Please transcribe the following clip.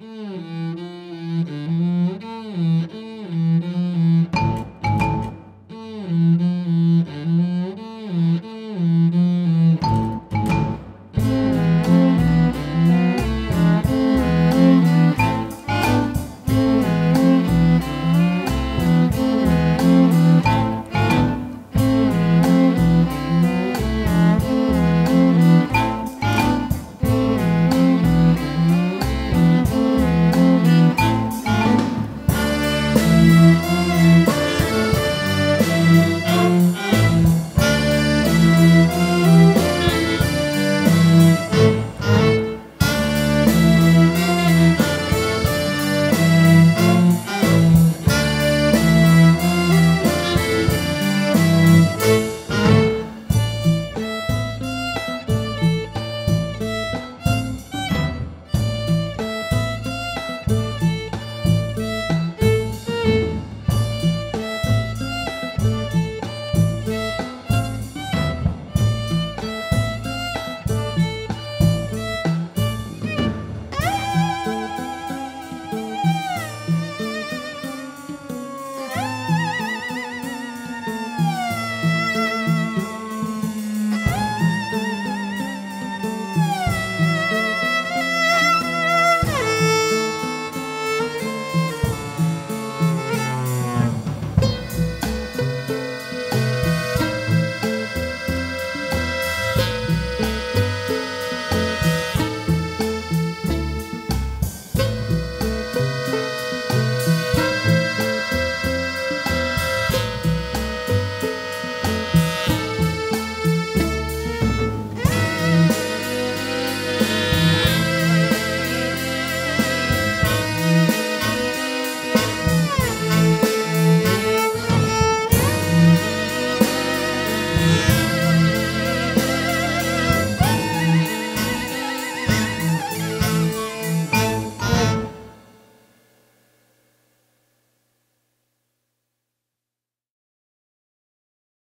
Mm.